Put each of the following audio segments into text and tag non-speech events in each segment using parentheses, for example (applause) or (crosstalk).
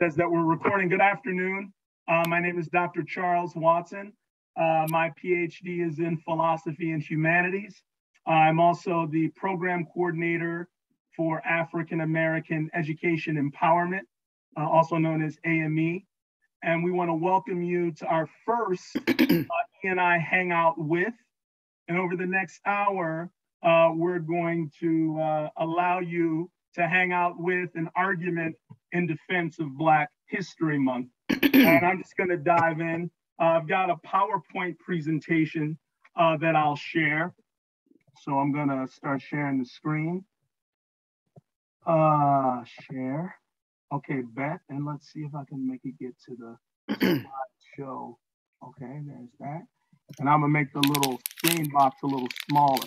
says that we're recording. Good afternoon. Uh, my name is Dr. Charles Watson. Uh, my PhD is in philosophy and humanities. I'm also the program coordinator for African American Education Empowerment, uh, also known as AME. And we want to welcome you to our first (clears throat) uh, E&I Hangout with. And over the next hour, uh, we're going to uh, allow you to hang out with an argument in defense of Black History Month. (clears throat) and I'm just going to dive in. Uh, I've got a PowerPoint presentation uh, that I'll share. So I'm going to start sharing the screen. Uh, share. Okay, bet. And let's see if I can make it get to the show. Okay, there's that. And I'm going to make the little screen box a little smaller.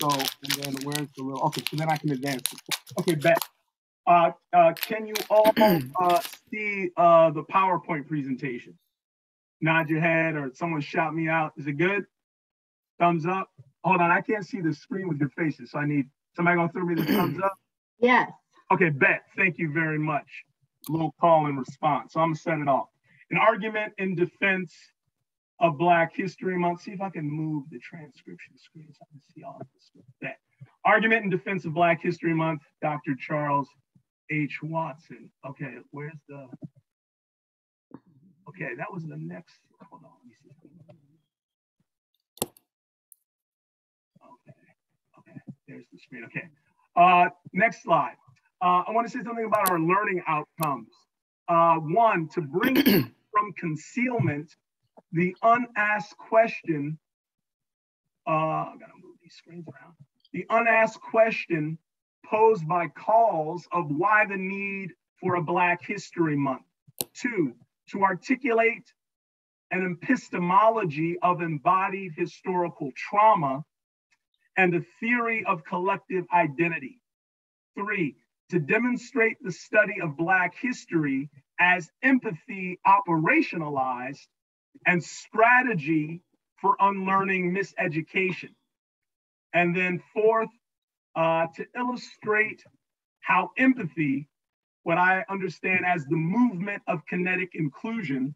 So, and then where's the little, okay, so then I can advance it. Okay, bet. Uh, uh, can you all (clears throat) uh, see uh, the PowerPoint presentation? Nod your head or someone shout me out. Is it good? Thumbs up. Hold on, I can't see the screen with your faces, so I need somebody gonna throw me the thumbs up. (clears throat) Yes. Okay, bet. Thank you very much. A little call and response. So I'm gonna set it off. An argument in defense of Black History Month. See if I can move the transcription screen so I can see all of this. That argument in defense of Black History Month. Dr. Charles H. Watson. Okay, where's the? Okay, that was the next. Hold on, let me see. Okay, okay, there's the screen. Okay, uh, next slide. Uh, I want to say something about our learning outcomes. Uh, one, to bring (clears throat) from concealment the unasked question. Uh, I gotta move these screens around. The unasked question posed by calls of why the need for a Black History Month. Two, to articulate an epistemology of embodied historical trauma and a theory of collective identity. Three, to demonstrate the study of Black history as empathy operationalized and strategy for unlearning miseducation. And then fourth, uh, to illustrate how empathy, what I understand as the movement of kinetic inclusion,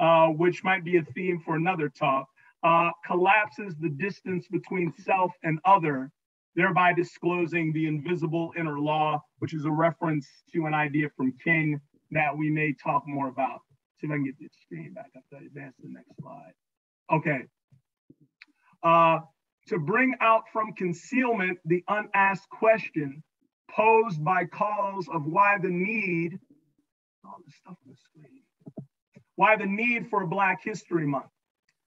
uh, which might be a theme for another talk, uh, collapses the distance between self and other, thereby disclosing the invisible inner law, which is a reference to an idea from King that we may talk more about. See if I can get the screen back up to advance to the next slide. Okay. Uh, to bring out from concealment the unasked question posed by calls of why the need, all this stuff on the screen, why the need for Black History Month.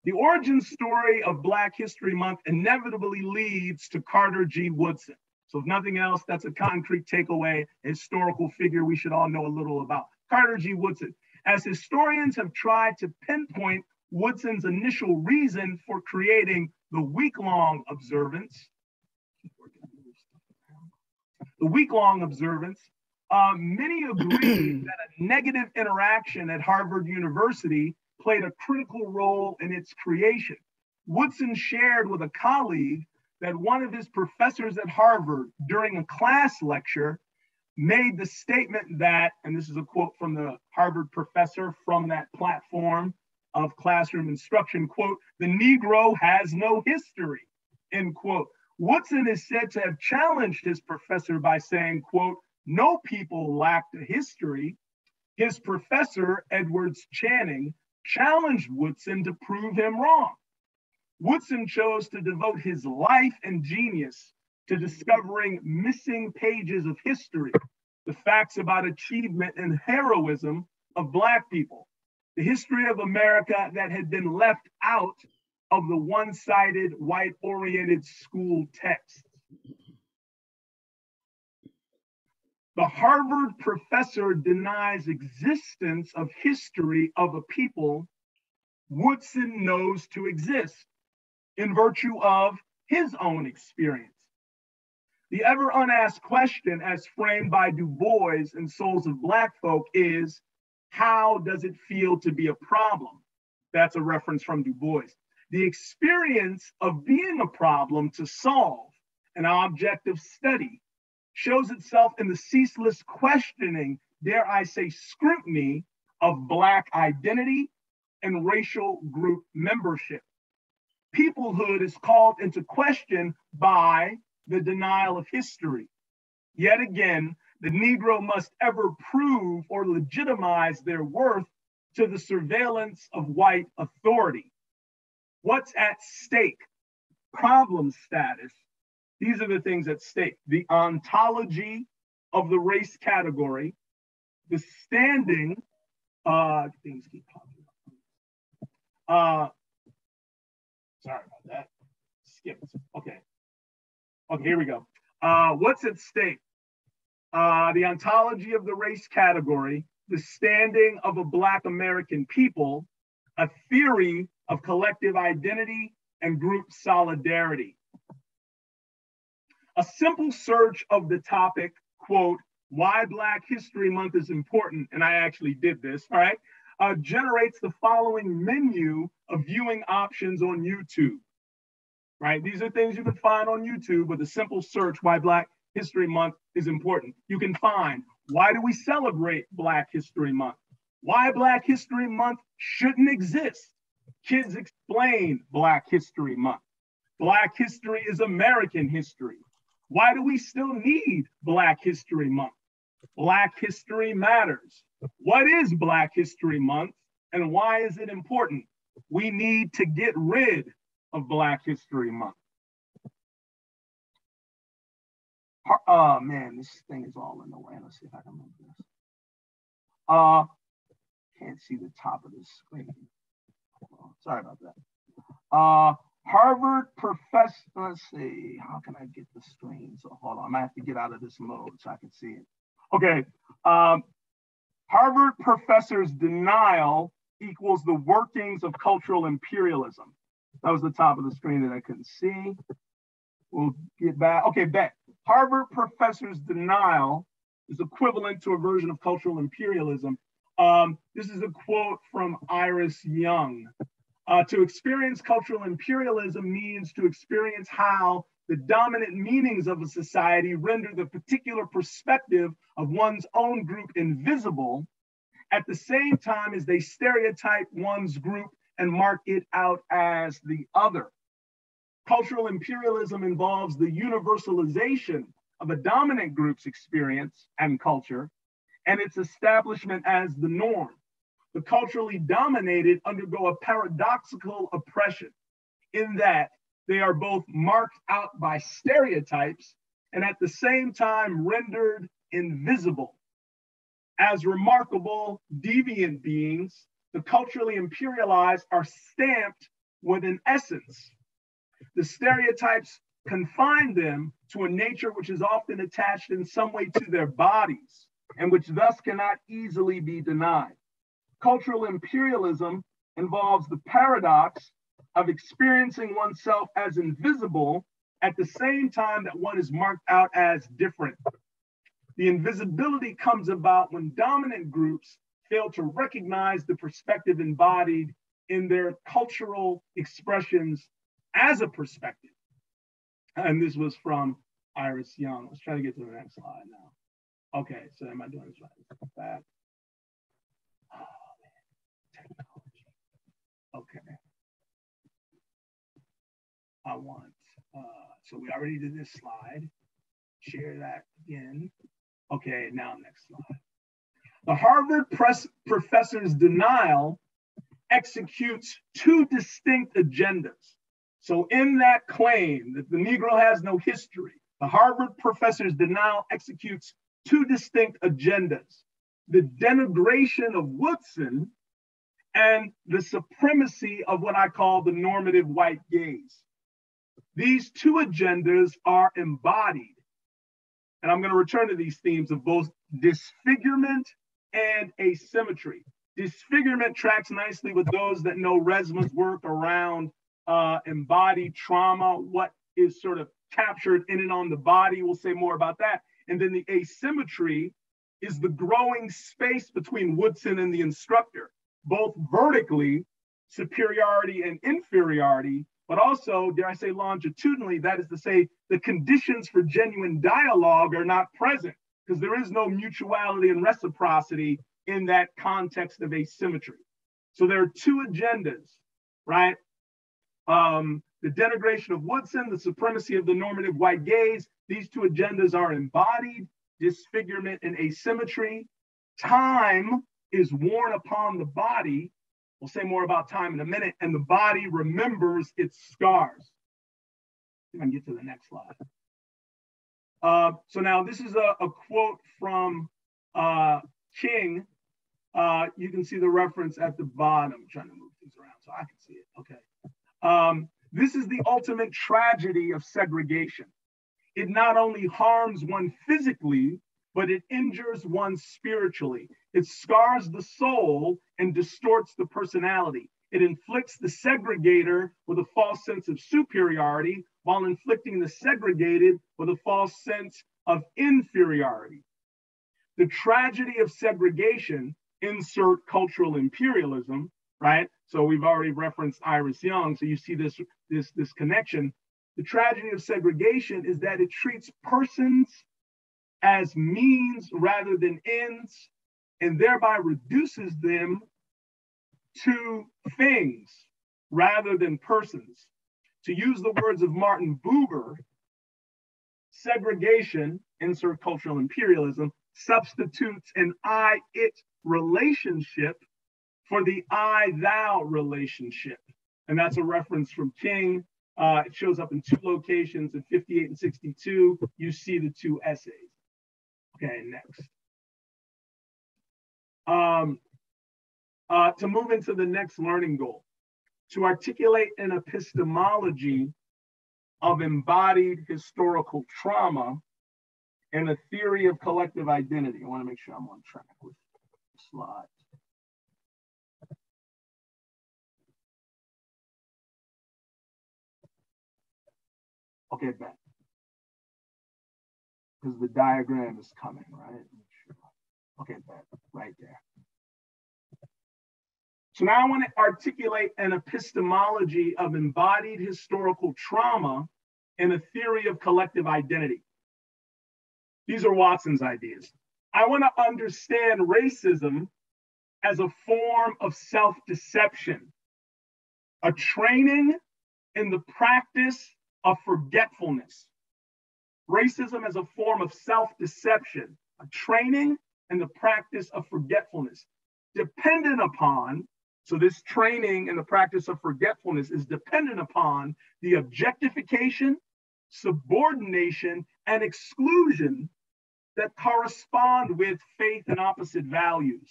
The origin story of Black History Month inevitably leads to Carter G. Woodson. So if nothing else, that's a concrete takeaway, a historical figure we should all know a little about. Carter G. Woodson. As historians have tried to pinpoint Woodson's initial reason for creating the week-long observance, the week-long observance, uh, many agree (clears throat) that a negative interaction at Harvard University played a critical role in its creation. Woodson shared with a colleague that one of his professors at Harvard during a class lecture made the statement that, and this is a quote from the Harvard professor from that platform of classroom instruction, quote, the Negro has no history, end quote. Woodson is said to have challenged his professor by saying, quote, no people lacked a history. His professor, Edwards Channing, challenged Woodson to prove him wrong. Woodson chose to devote his life and genius to discovering missing pages of history, the facts about achievement and heroism of Black people, the history of America that had been left out of the one sided, white oriented school text. The Harvard professor denies existence of history of a people Woodson knows to exist in virtue of his own experience. The ever unasked question, as framed by Du Bois in Souls of Black Folk, is how does it feel to be a problem? That's a reference from Du Bois. The experience of being a problem to solve, an object of study, shows itself in the ceaseless questioning dare I say, scrutiny of Black identity and racial group membership. Peoplehood is called into question by the denial of history. Yet again, the Negro must ever prove or legitimize their worth to the surveillance of white authority. What's at stake? Problem status. These are the things at stake. The ontology of the race category, the standing, uh, things keep popping up. Uh, sorry about that. Skip. Okay. Okay, here we go. Uh, what's at stake? Uh, the ontology of the race category, the standing of a Black American people, a theory of collective identity and group solidarity. A simple search of the topic, quote, why Black History Month is important, and I actually did this, all right, uh, generates the following menu of viewing options on YouTube, right? These are things you can find on YouTube with a simple search, why Black History Month is important. You can find why do we celebrate Black History Month? Why Black History Month shouldn't exist. Kids explain Black History Month. Black history is American history. Why do we still need Black History Month? Black History Matters. What is Black History Month and why is it important? We need to get rid of Black History Month. Oh man, this thing is all in the way. Let's see if I can move this. Uh, can't see the top of the screen. Sorry about that. Uh, Harvard professor, let's see, how can I get the screen? So hold on, I might have to get out of this mode so I can see it. Okay, um, Harvard professor's denial equals the workings of cultural imperialism. That was the top of the screen that I couldn't see. We'll get back. Okay, back. Harvard professor's denial is equivalent to a version of cultural imperialism. Um, this is a quote from Iris Young. Uh, to experience cultural imperialism means to experience how the dominant meanings of a society render the particular perspective of one's own group invisible at the same time as they stereotype one's group and mark it out as the other. Cultural imperialism involves the universalization of a dominant group's experience and culture and its establishment as the norm. The culturally dominated undergo a paradoxical oppression in that they are both marked out by stereotypes and at the same time rendered invisible. As remarkable, deviant beings, the culturally imperialized are stamped with an essence the stereotypes confine them to a nature which is often attached in some way to their bodies and which thus cannot easily be denied. Cultural imperialism involves the paradox of experiencing oneself as invisible at the same time that one is marked out as different. The invisibility comes about when dominant groups fail to recognize the perspective embodied in their cultural expressions as a perspective. And this was from Iris Young. Let's try to get to the next slide now. Okay, so am I doing this right? Back. Oh, Technology. Okay. I want, uh, so we already did this slide. Share that again. Okay, now next slide. The Harvard press professor's denial executes two distinct agendas. So, in that claim that the Negro has no history, the Harvard professor's denial executes two distinct agendas the denigration of Woodson and the supremacy of what I call the normative white gaze. These two agendas are embodied, and I'm going to return to these themes of both disfigurement and asymmetry. Disfigurement tracks nicely with those that know Resmaa's work around uh, embodied trauma, what is sort of captured in and on the body. We'll say more about that. And then the asymmetry is the growing space between Woodson and the instructor, both vertically, superiority and inferiority, but also, dare I say, longitudinally, that is to say, the conditions for genuine dialogue are not present because there is no mutuality and reciprocity in that context of asymmetry. So there are two agendas, right? Um, the denigration of Woodson, the supremacy of the normative white gaze. These two agendas are embodied, disfigurement and asymmetry. Time is worn upon the body. We'll say more about time in a minute, and the body remembers its scars. I can get to the next slide. Uh, so now this is a, a quote from uh, King. Uh, you can see the reference at the bottom. I'm trying to move things around so I can see it. Okay. Um, this is the ultimate tragedy of segregation. It not only harms one physically, but it injures one spiritually. It scars the soul and distorts the personality. It inflicts the segregator with a false sense of superiority while inflicting the segregated with a false sense of inferiority. The tragedy of segregation, insert cultural imperialism, right? So we've already referenced Iris Young, so you see this, this, this connection. The tragedy of segregation is that it treats persons as means rather than ends, and thereby reduces them to things rather than persons. To use the words of Martin Buber, segregation, insert cultural imperialism, substitutes an I it relationship for the I thou relationship. And that's a reference from King. Uh, it shows up in two locations in 58 and 62. You see the two essays. Okay, next. Um, uh, to move into the next learning goal, to articulate an epistemology of embodied historical trauma and a theory of collective identity. I want to make sure I'm on track with slides. Okay, back because the diagram is coming, right? Okay, right there. So now I want to articulate an epistemology of embodied historical trauma and a theory of collective identity. These are Watson's ideas. I want to understand racism as a form of self deception, a training in the practice of forgetfulness. Racism is a form of self deception, a training and the practice of forgetfulness, dependent upon. So, this training and the practice of forgetfulness is dependent upon the objectification, subordination, and exclusion that correspond with faith and opposite values,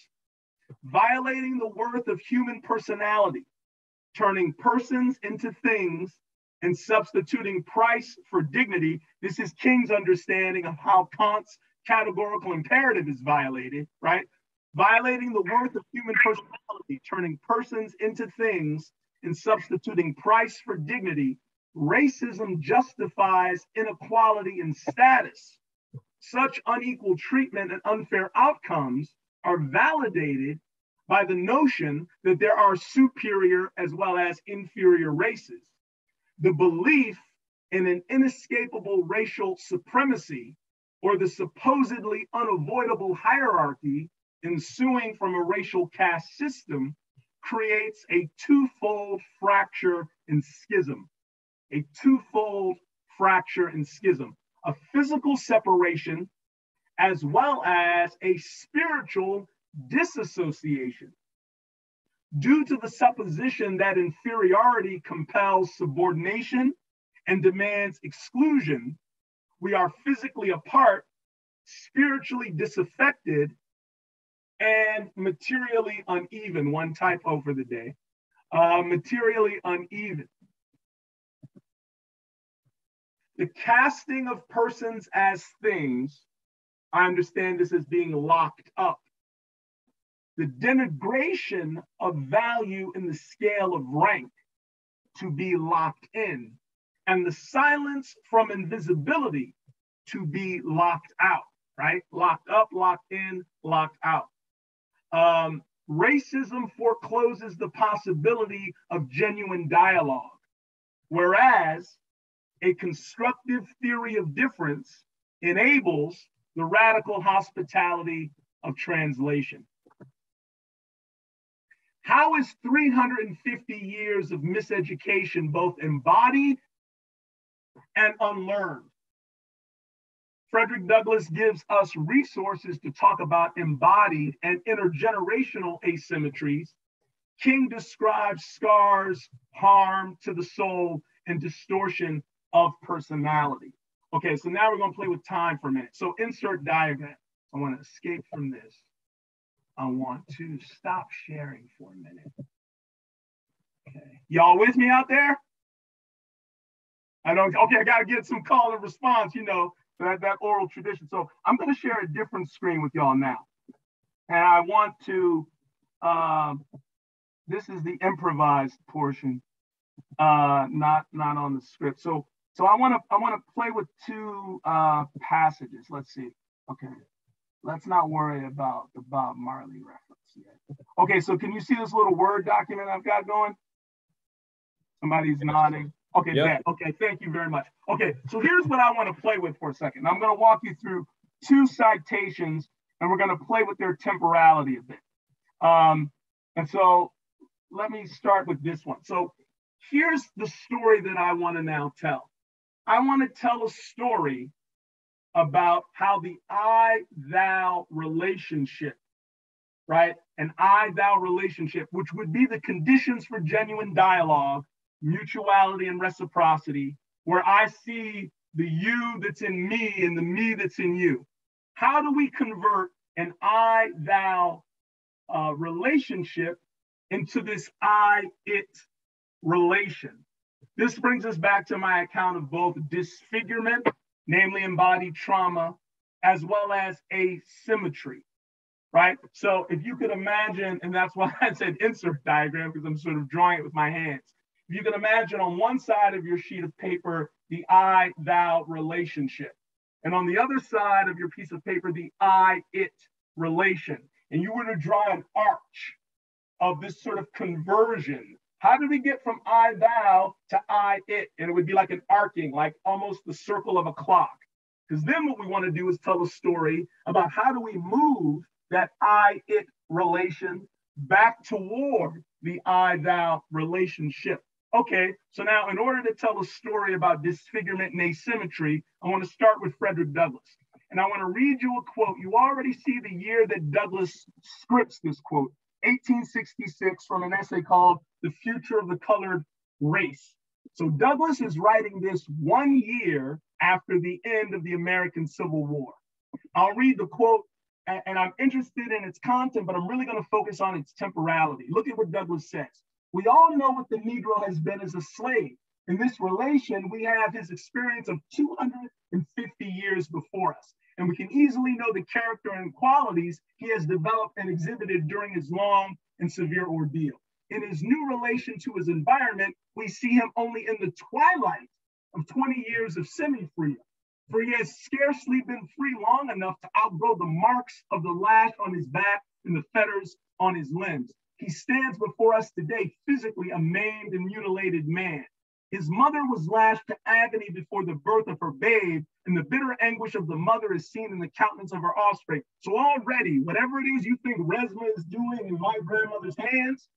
violating the worth of human personality, turning persons into things and substituting price for dignity. This is King's understanding of how Kant's categorical imperative is violated, right? Violating the worth of human personality, turning persons into things and substituting price for dignity. Racism justifies inequality in status. Such unequal treatment and unfair outcomes are validated by the notion that there are superior as well as inferior races the belief in an inescapable racial supremacy or the supposedly unavoidable hierarchy ensuing from a racial caste system creates a twofold fracture and schism. A twofold fracture and schism, a physical separation as well as a spiritual disassociation due to the supposition that inferiority compels subordination and demands exclusion, we are physically apart, spiritually disaffected, and materially uneven. One typo for the day. Uh, materially uneven. The casting of persons as things, I understand this as being locked up the denigration of value in the scale of rank to be locked in, and the silence from invisibility to be locked out, right? Locked up, locked in, locked out. Um, racism forecloses the possibility of genuine dialogue, whereas a constructive theory of difference enables the radical hospitality of translation. How is 350 years of miseducation both embodied and unlearned? Frederick Douglass gives us resources to talk about embodied and intergenerational asymmetries. King describes scars, harm to the soul, and distortion of personality. Okay, so now we're going to play with time for a minute. So insert diagram. I want to escape from this. I want to stop sharing for a minute. Okay, y'all with me out there? I don't, okay, I got to get some call and response, you know, that, that oral tradition. So I'm going to share a different screen with y'all now. And I want to, um, this is the improvised portion, uh, not, not on the script. So, so I want to, I want to play with two uh, passages. Let's see. Okay. Let's not worry about the Bob Marley reference yet. Okay. So can you see this little Word document I've got going? Somebody's nodding. Okay, yep. okay, thank you very much. Okay, so here's what I want to play with for a second. I'm going to walk you through two citations and we're going to play with their temporality a bit. Um, and so let me start with this one. So here's the story that I want to now tell. I want to tell a story about how the I thou relationship, right? An I thou relationship, which would be the conditions for genuine dialogue mutuality and reciprocity, where I see the you that's in me and the me that's in you. How do we convert an I thou uh, relationship into this I it relation? This brings us back to my account of both disfigurement, namely embodied trauma, as well as asymmetry, right? So if you could imagine, and that's why I said insert diagram, because I'm sort of drawing it with my hands If you can imagine on one side of your sheet of paper, the I thou relationship. And on the other side of your piece of paper, the I it relation. And you were to draw an arch of this sort of conversion. How do we get from I thou to I it? And it would be like an arcing, like almost the circle of a clock. Because then what we want to do is tell a story about how do we move that I it relation back toward the I thou relationship. Okay, so now in order to tell a story about disfigurement and asymmetry, I want to start with Frederick Douglass. And I want to read you a quote. You already see the year that Douglass scripts this quote, 1866, from an essay called The Future of the Colored Race. So Douglass is writing this one year after the end of the American Civil War. I'll read the quote, and I'm interested in its content, but I'm really going to focus on its temporality. Look at what Douglass says. We all know what the Negro has been as a slave. In this relation, we have his experience of 250 years before us. And we can easily know the character and qualities he has developed and exhibited during his long and severe ordeal. In his new relation to his environment, we see him only in the twilight of 20 years of semi freedom, for he has scarcely been free long enough to outgrow the marks of the lash on his back and the fetters on his limbs. He stands before us today, physically a maimed and mutilated man. His mother was lashed to agony before the birth of her babe, and the bitter anguish of the mother is seen in the countenance of her offspring. So, already, whatever it is you think Resmaa is doing in my grandmother's hands,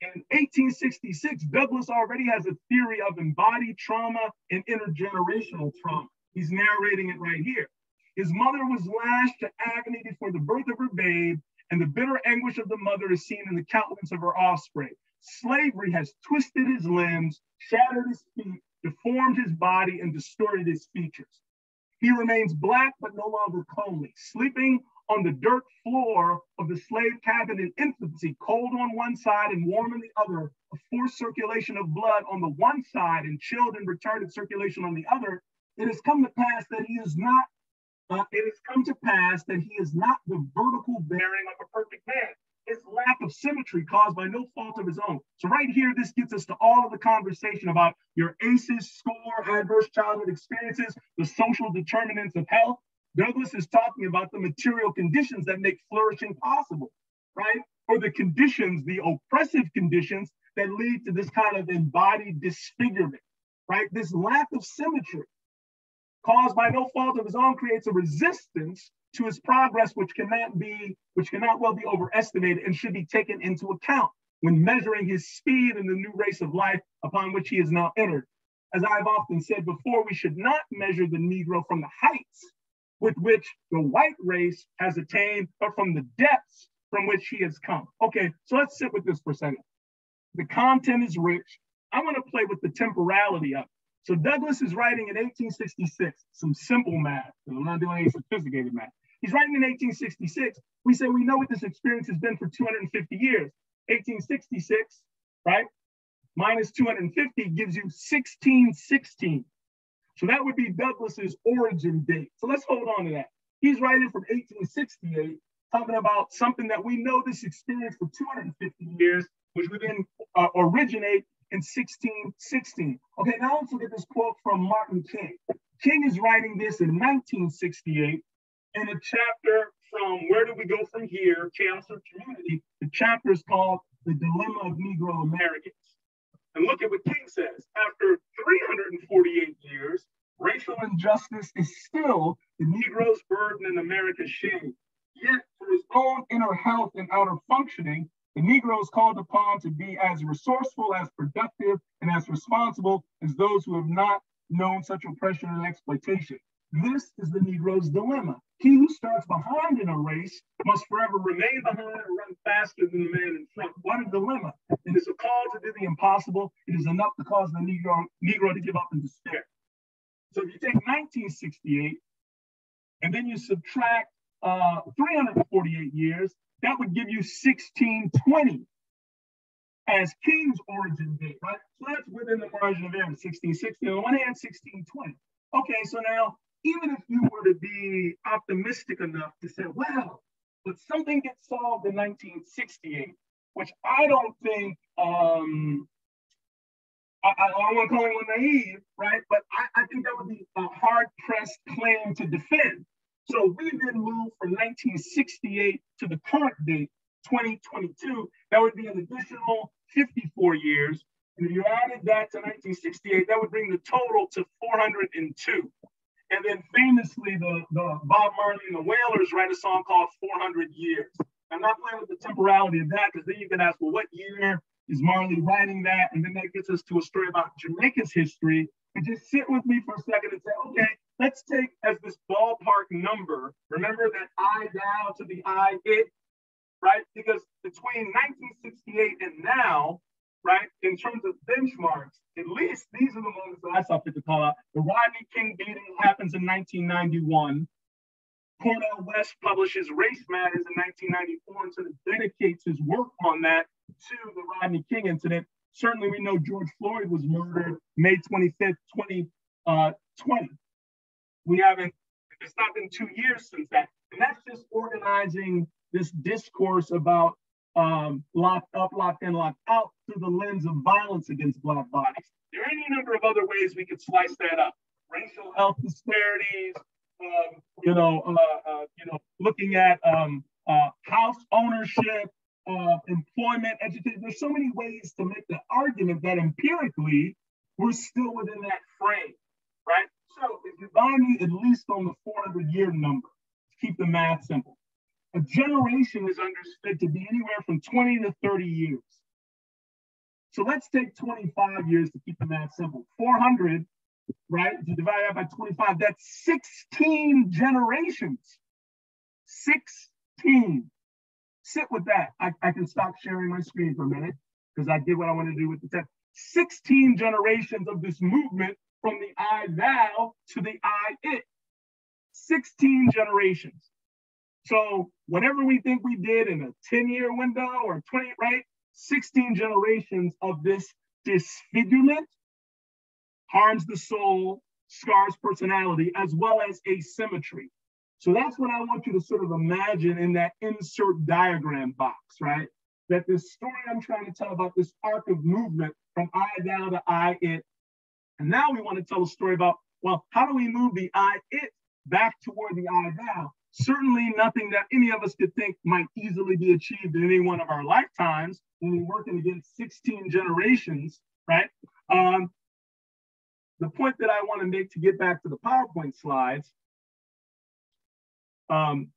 in 1866, Douglass already has a theory of embodied trauma and intergenerational trauma. He's narrating it right here. His mother was lashed to agony before the birth of her babe, and the bitter anguish of the mother is seen in the countenance of her offspring. Slavery has twisted his limbs, shattered his feet, deformed his body, and distorted his features. He remains black but no longer comely, sleeping on the dirt floor of the slave cabin in infancy, cold on one side and warm on the other, a forced circulation of blood on the one side and chilled and retarded circulation on the other. It has come to pass that he is not uh, it has come to pass that he is not the vertical bearing of a perfect man. His lack of symmetry caused by no fault of his own. So, right here, this gets us to all of the conversation about your ACEs score, adverse childhood experiences, the social determinants of health. Douglass is talking about the material conditions that make flourishing possible, right? Or the conditions, the oppressive conditions that lead to this kind of embodied disfigurement, right? This lack of symmetry caused by no fault of his own, creates a resistance to his progress, which cannot be, which cannot well be overestimated and should be taken into account when measuring his speed in the new race of life upon which he is now entered. As I've often said before, we should not measure the Negro from the heights with which the white race has attained, but from the depths from which he has come. Okay, so let's sit with this for a second. The content is rich. I want to play with the temporality of it. So Douglass is writing in 1866, some simple math, I'm not doing any sophisticated math. He's writing in 1866. We say we know what this experience has been for 250 years. 1866, right? Minus 250 gives you 1616. So that would be Douglass's origin date. So let's hold on to that. He's writing from 1868, talking about something that we know this experience for 250 years, which would then uh, originate in 1616. Okay, now let's look at this quote from Martin King. King is writing this in 1968 in a chapter from Where Do We Go From Here, Chaos of Community. The chapter is called The Dilemma of Negro Americans. And look at what King says. After 348 years, racial injustice is still the Negro's burden and America's shame. Yet, for his own inner health and outer functioning, the Negro is called upon to be as resourceful, as productive, and as responsible as those who have not known such oppression and exploitation. This is the Negro's dilemma. He who starts behind in a race must forever remain behind and run faster than the man in front. What a dilemma. It is a call to do the impossible. It is enough to cause the Negro, Negro to give up in despair. So if you take 1968 and then you subtract uh, 348 years, that would give you 1620 as King's origin date, right? So that's within the margin of error, 1660. On one hand, 1620. Okay, so now, even if you were to be optimistic enough to say, well, but something gets solved in 1968, which I don't think, um, I, I don't want to call anyone naive, right? But I, I think that would be a hard pressed claim to defend so we then move from 1968 to the current date, 2022. That would be an additional 54 years. And if you added that to 1968, that would bring the total to 402. And then famously, the, the Bob Marley and the Wailers write a song called 400 Years. I'm not playing with the temporality of that because then you can ask, well, what year is Marley writing that? And then that gets us to a story about Jamaica's history. And just sit with me for a second and say, okay, let's take as this ballpark number, remember that I thou to the I it, right? Because between 1968 and now, right, in terms of benchmarks, at least these are the moments that I saw fit to call out. The Rodney King beating happens in 1991. Cornel West publishes Race Matters in 1994 and sort of dedicates his work on that to the Rodney King incident. Certainly, we know George Floyd was murdered May 25th, 2020. Uh, we haven't, it's not been two years since that. And that's just organizing this discourse about um, locked up, locked in, locked out through the lens of violence against Black bodies. There are any number of other ways we could slice that up. Racial health disparities, um, you know, uh, uh, you know, looking at um, uh, house ownership, uh, employment, education. There's so many ways to make the argument that empirically we're still within that frame, right? So if you buy me at least on the 400 year number, keep the math simple. A generation is understood to be anywhere from 20 to 30 years. So let's take 25 years to keep the math simple. 400, right? If you divide that by 25, that's 16 generations. 16. Sit with that. I, I can stop sharing my screen for a minute because I did what I want to do with the text. 16 generations of this movement from the I thou to the I it. 16 generations. So whatever we think we did in a 10 year window or 20, right? 16 generations of this disfigurement harms the soul, scars personality, as well as asymmetry. So that's what I want you to sort of imagine in that insert diagram box, right? That this story I'm trying to tell about this arc of movement from I thou to I it and now we want to tell a story about, well, how do we move the I it back toward the I thou? Certainly nothing that any of us could think might easily be achieved in any one of our lifetimes when we're working against 16 generations, right? Um, the point that I want to make to get back to the PowerPoint slides, um,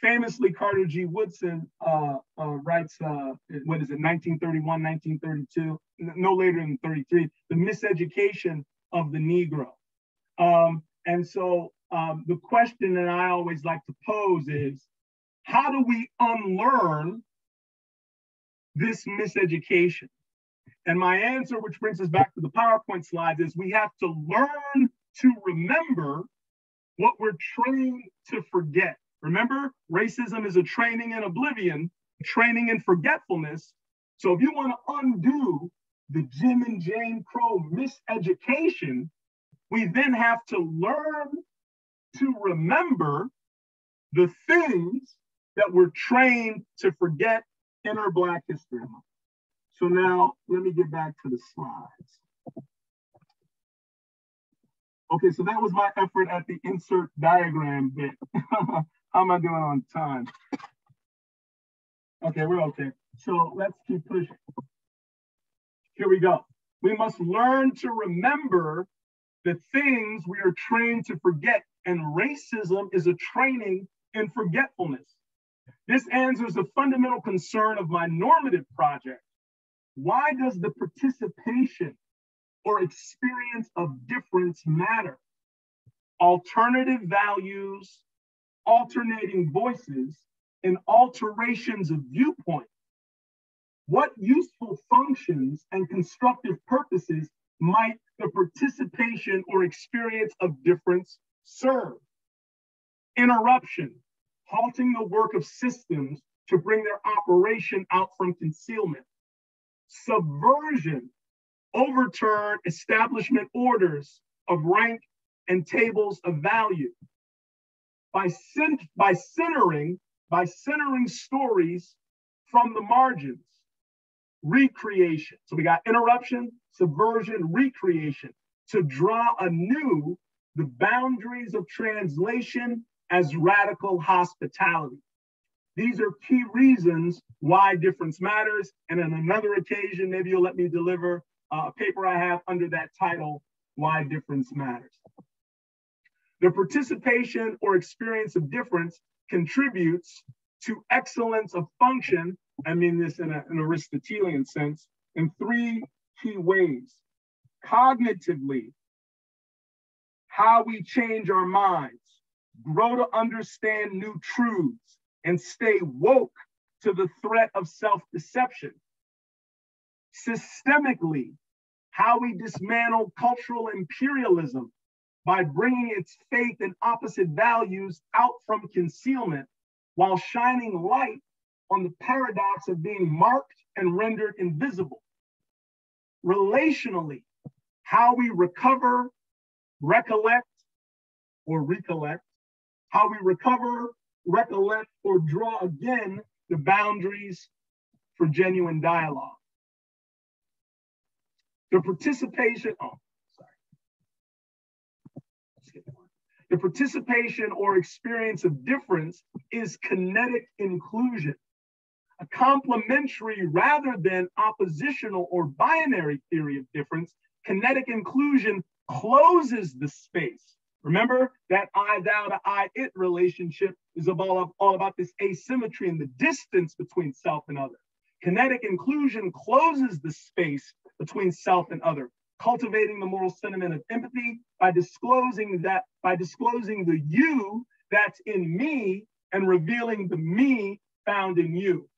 famously Carter G. Woodson uh, uh, writes, uh, what is it, 1931, 1932, no later than 33, the miseducation of the Negro. Um, and so um, the question that I always like to pose is, how do we unlearn this miseducation? And my answer, which brings us back to the PowerPoint slides, is we have to learn to remember what we're trained to forget. Remember, racism is a training in oblivion, training in forgetfulness. So if you want to undo the Jim and Jane Crow miseducation, we then have to learn to remember the things that we're trained to forget in our Black History Month. So now let me get back to the slides. Okay, so that was my effort at the insert diagram bit. (laughs) How am I doing on time? Okay, we're okay. So let's keep pushing. Here we go. We must learn to remember the things we are trained to forget, and racism is a training in forgetfulness. This answers a fundamental concern of my normative project. Why does the participation or experience of difference matter? Alternative values, alternating voices, and alterations of viewpoint. What useful functions and constructive purposes might the participation or experience of difference serve? Interruption, halting the work of systems to bring their operation out from concealment. Subversion, overturn establishment orders of rank and tables of value by, cent- by centering by centering stories from the margins recreation so we got interruption subversion recreation to draw anew the boundaries of translation as radical hospitality these are key reasons why difference matters and on another occasion maybe you'll let me deliver uh, a paper i have under that title why difference matters the participation or experience of difference contributes to excellence of function. I mean this in a, an Aristotelian sense, in three key ways. Cognitively, how we change our minds, grow to understand new truths, and stay woke to the threat of self deception. Systemically, how we dismantle cultural imperialism by bringing its faith and opposite values out from concealment while shining light on the paradox of being marked and rendered invisible. Relationally, how we recover, recollect, or recollect, how we recover, recollect, or draw again the boundaries for genuine dialogue. The participation, oh, The participation or experience of difference is kinetic inclusion, a complementary rather than oppositional or binary theory of difference. Kinetic inclusion closes the space. Remember that I thou to I it relationship is all, all about this asymmetry and the distance between self and other. Kinetic inclusion closes the space between self and other, cultivating the moral sentiment of empathy by disclosing that by disclosing the you that's in me and revealing the me found in you.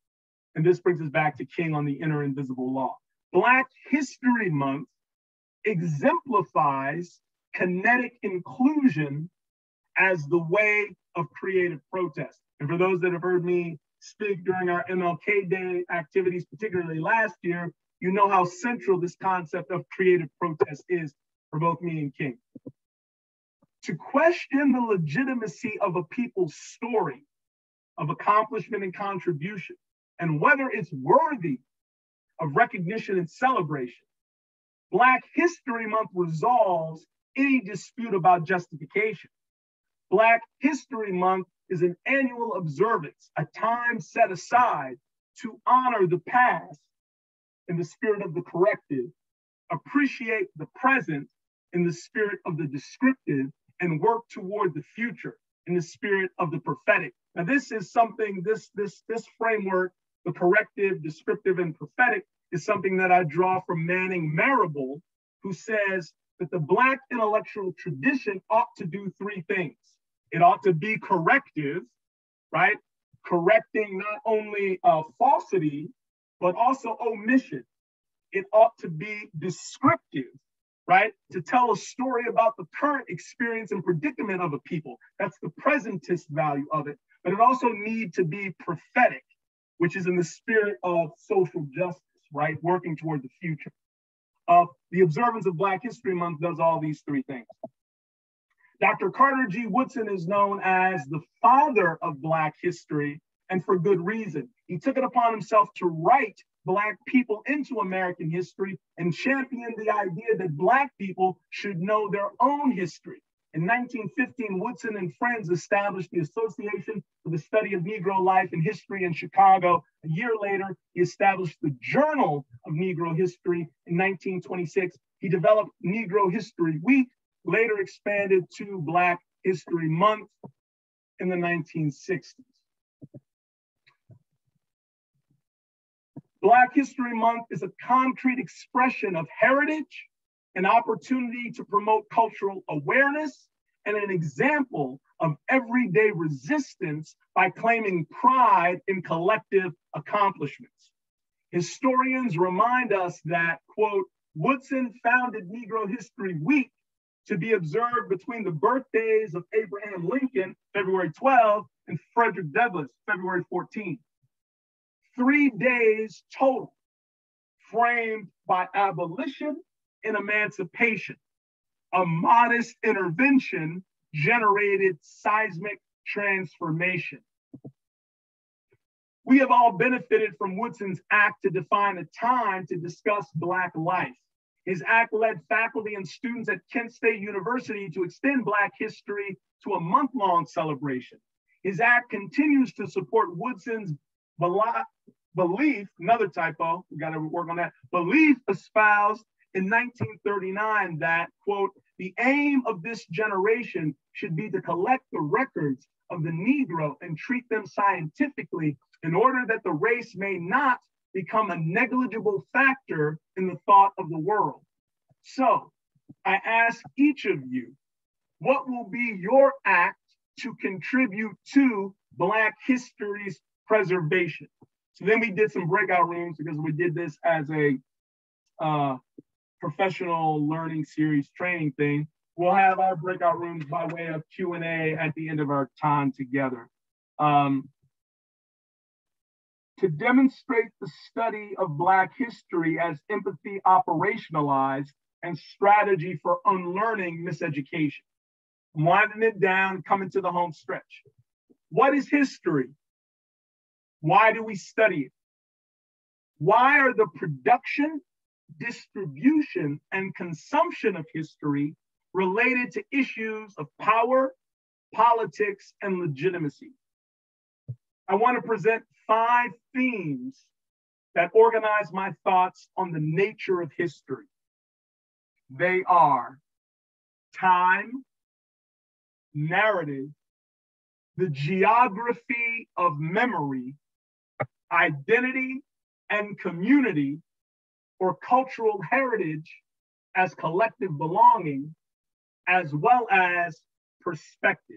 And this brings us back to King on the inner invisible law. Black History Month exemplifies kinetic inclusion as the way of creative protest. And for those that have heard me speak during our MLK Day activities, particularly last year, you know how central this concept of creative protest is for both me and King. To question the legitimacy of a people's story of accomplishment and contribution, and whether it's worthy of recognition and celebration, Black History Month resolves any dispute about justification. Black History Month is an annual observance, a time set aside to honor the past in the spirit of the corrective, appreciate the present, in the spirit of the descriptive and work toward the future in the spirit of the prophetic. Now, this is something, this, this, this framework, the corrective, descriptive, and prophetic, is something that I draw from Manning Marable, who says that the Black intellectual tradition ought to do three things. It ought to be corrective, right? Correcting not only uh, falsity, but also omission. It ought to be descriptive, right? To tell a story about the current experience and predicament of a people. That's the presentist value of it. But it also need to be prophetic, which is in the spirit of social justice, right? Working toward the future. Uh, the observance of Black History Month does all these three things. Dr. Carter G. Woodson is known as the father of Black history, and for good reason. He took it upon himself to write Black people into American history and championed the idea that Black people should know their own history. In 1915, Woodson and friends established the Association for the Study of Negro Life and History in Chicago. A year later, he established the Journal of Negro History in 1926. He developed Negro History Week, later expanded to Black History Month in the 1960s. Black History Month is a concrete expression of heritage, an opportunity to promote cultural awareness, and an example of everyday resistance by claiming pride in collective accomplishments. Historians remind us that, quote, Woodson founded Negro History Week to be observed between the birthdays of Abraham Lincoln, February 12, and Frederick Douglass, February 14 three days total, framed by abolition and emancipation. A modest intervention generated seismic transformation. We have all benefited from Woodson's act to define a time to discuss Black life. His act led faculty and students at Kent State University to extend Black history to a month long celebration. His act continues to support Woodson's belief, another typo, we got to work on that. Belief espoused in 1939 that, quote, the aim of this generation should be to collect the records of the Negro and treat them scientifically in order that the race may not become a negligible factor in the thought of the world. So I ask each of you, what will be your act to contribute to Black history's preservation? So then we did some breakout rooms because we did this as a uh, professional learning series training thing. We'll have our breakout rooms by way of Q&A at the end of our time together. Um, to demonstrate the study of Black history as empathy operationalized and strategy for unlearning miseducation. winding it down, coming to the home stretch. What is history? Why do we study it? Why are the production, distribution, and consumption of history related to issues of power, politics, and legitimacy? I want to present five themes that organize my thoughts on the nature of history. They are time, narrative, the geography of memory, identity and community or cultural heritage as collective belonging, as well as perspective,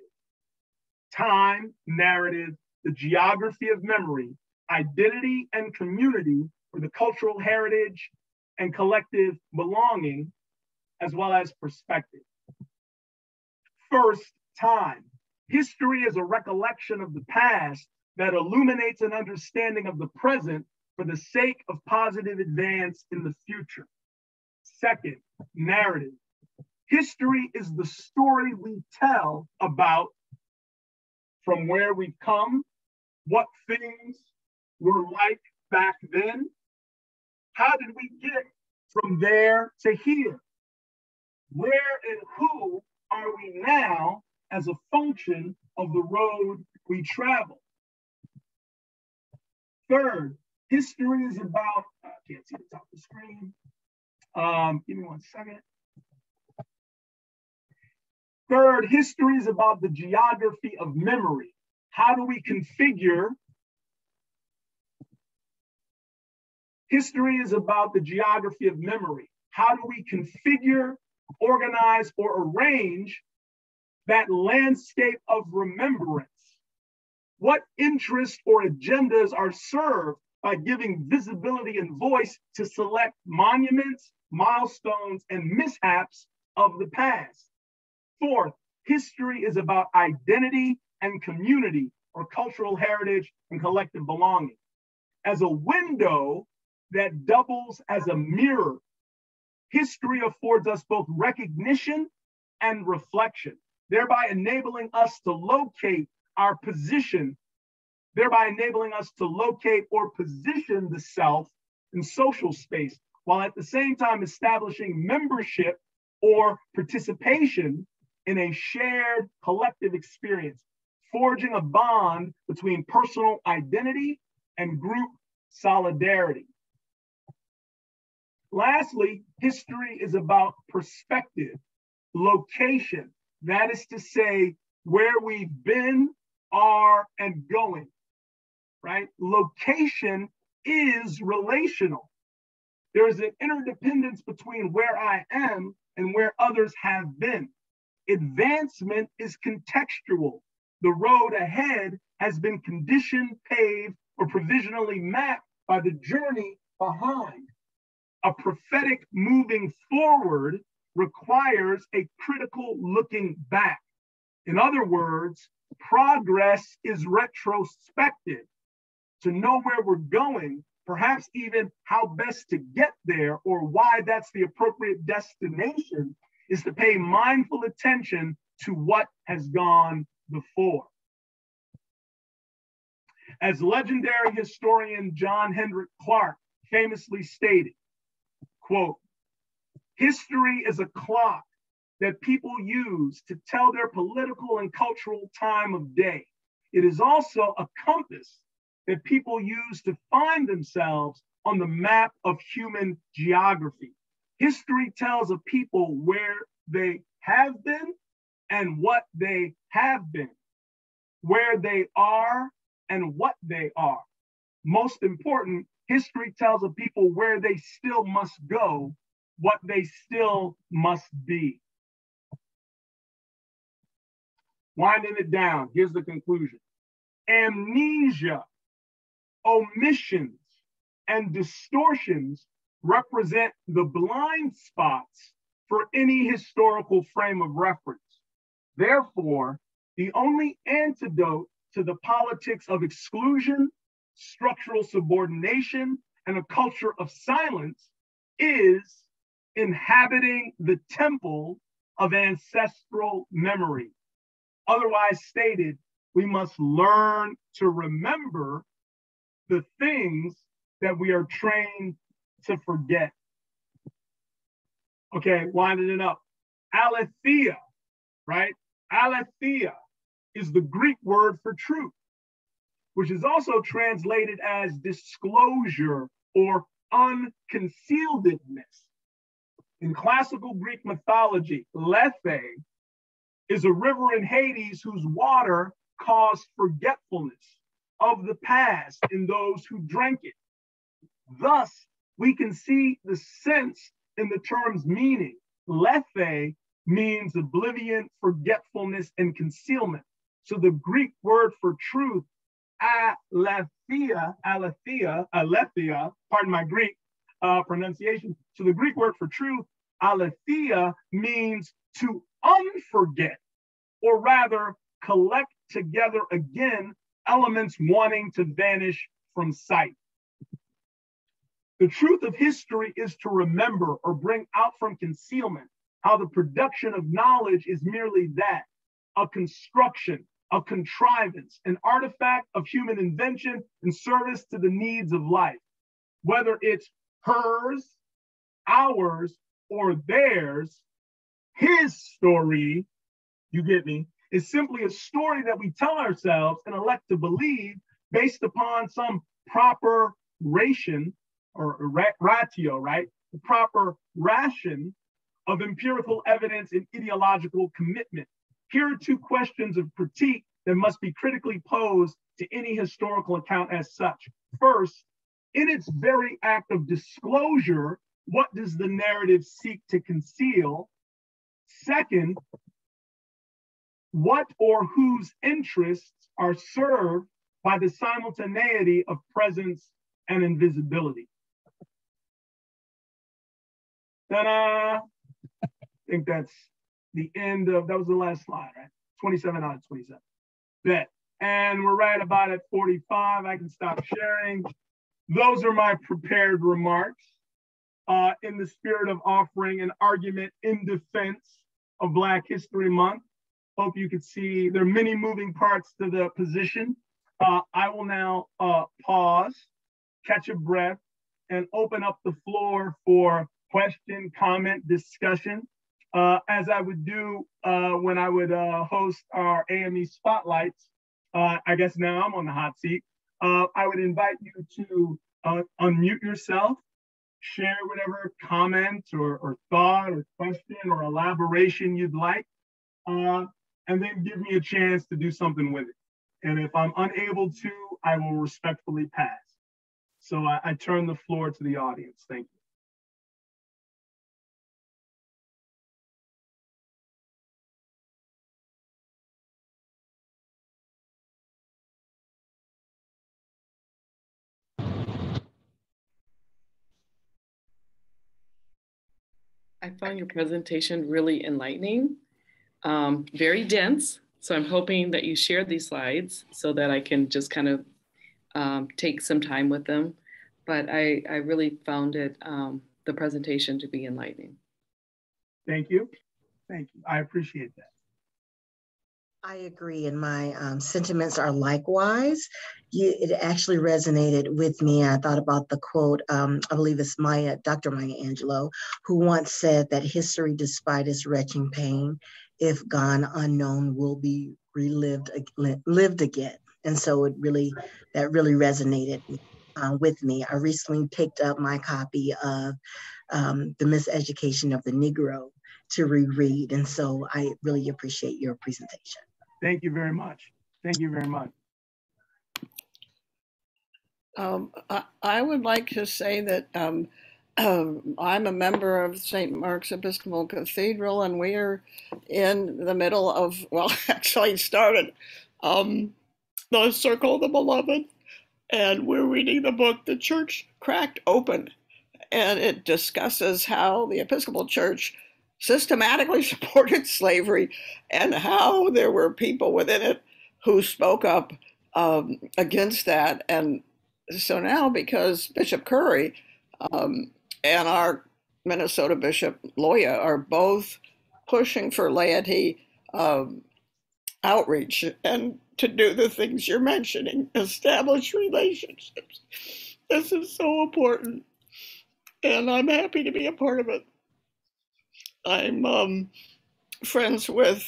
time, narrative, the geography of memory, identity and community, or the cultural heritage and collective belonging, as well as perspective. First, time. History is a recollection of the past that illuminates an understanding of the present for the sake of positive advance in the future. Second, narrative. History is the story we tell about from where we've come, what things were like back then, how did we get from there to here? Where and who are we now as a function of the road we travel? Third, history is about, I can't see the top of the screen. Um, give me one second. Third, history is about the geography of memory. How do we configure? History is about the geography of memory. How do we configure, organize, or arrange that landscape of remembrance? What interests or agendas are served by giving visibility and voice to select monuments, milestones, and mishaps of the past? Fourth, history is about identity and community or cultural heritage and collective belonging. As a window that doubles as a mirror, history affords us both recognition and reflection, thereby enabling us to locate our position, thereby enabling us to locate or position the self in social space, while at the same time establishing membership or participation in a shared collective experience, forging a bond between personal identity and group solidarity. Lastly, history is about perspective, location, that is to say, where we've been, are, and going, right? Location is relational. There is an interdependence between where I am and where others have been. Advancement is contextual. The road ahead has been conditioned, paved, or provisionally mapped by the journey behind. A prophetic moving forward requires a critical looking back. In other words, progress is retrospective. To know where we're going, perhaps even how best to get there or why that's the appropriate destination, is to pay mindful attention to what has gone before. As legendary historian John Henrik Clarke famously stated, quote, history is a clock that people use to tell their political and cultural time of day. It is also a compass that people use to find themselves on the map of human geography. History tells a people where they have been and what they have been, where they are and what they are. Most important, history tells a people where they still must go, what they still must be. Winding it down, here's the conclusion amnesia, omissions, and distortions represent the blind spots for any historical frame of reference. Therefore, the only antidote to the politics of exclusion, structural subordination, and a culture of silence is inhabiting the temple of ancestral memory. Otherwise stated, we must learn to remember the things that we are trained to forget. Okay, winding it up. Aletheia, right? Aletheia is the Greek word for truth, which is also translated as disclosure or unconcealedness. In classical Greek mythology, Lethe is a river in Hades whose water caused forgetfulness of the past in those who drank it. Thus, we can see the sense in the term's meaning. Lethe means oblivion, forgetfulness, and concealment. So the Greek word for truth, aletheia, aletheia, aletheia, pardon my Greek uh, pronunciation. So the Greek word for truth, aletheia, means to unforget, or rather collect together again elements wanting to vanish from sight. The truth of history is to remember or bring out from concealment how the production of knowledge is merely that a construction, a contrivance, an artifact of human invention in service to the needs of life, whether it's hers, ours, or theirs. His story, you get me, is simply a story that we tell ourselves and elect to believe based upon some proper ration or ratio, right? The proper ration of empirical evidence and ideological commitment. Here are two questions of critique that must be critically posed to any historical account as such. First, in its very act of disclosure, what does the narrative seek to conceal? Second, what or whose interests are served by the simultaneity of presence and invisibility? Ta-da! I think that's the end of, that was the last slide, right? 27 out of 27. Bet. And we're right about at 45. I can stop sharing. Those are my prepared remarks uh, in the spirit of offering an argument in defense of Black History Month. Hope you can see there are many moving parts to the position. Uh, I will now uh, pause, catch a breath, and open up the floor for question, comment, discussion. Uh, as I would do uh, when I would uh, host our AME spotlights, uh, I guess now I'm on the hot seat. I would invite you to unmute yourself, share whatever comment or, or, thought or question or elaboration you'd like, and then give me a chance to do something with it. And if I'm unable to, I will respectfully pass. So I, I turn the floor to the audience. Thank you. I found your presentation really enlightening, um, very dense. So I'm hoping that you share these slides so that I can just kind of um, take some time with them. But I, I really found it, um, the presentation to be enlightening. Thank you. Thank you. I appreciate that. I agree, and my um, sentiments are likewise. You, it actually resonated with me. I thought about the quote, um, I believe it's Maya, Dr. Maya Angelou, who once said that history, despite its wrenching pain, if gone unknown, will be relived, lived again. And so it really, that really resonated uh, with me. I recently picked up my copy of um, The Miseducation of the Negro to reread. And so I really appreciate your presentation. Thank you very much. Thank you very much. Um, I, I, would like to say that um, (clears throat) I'm a member of St. Mark's Episcopal Cathedral, and we are in the middle of, (laughs) well, actually started um, the Circle of the Beloved, and we're reading the book, The Church Cracked Open, and it discusses how the Episcopal Church systematically (laughs) supported slavery and how there were people within it who spoke up um, against that. And so now, because Bishop Curry um, and our Minnesota Bishop Loya are both pushing for laity um, outreach and to do the things you're mentioning, establish relationships. This is so important. And I'm happy to be a part of it. I'm um, friends with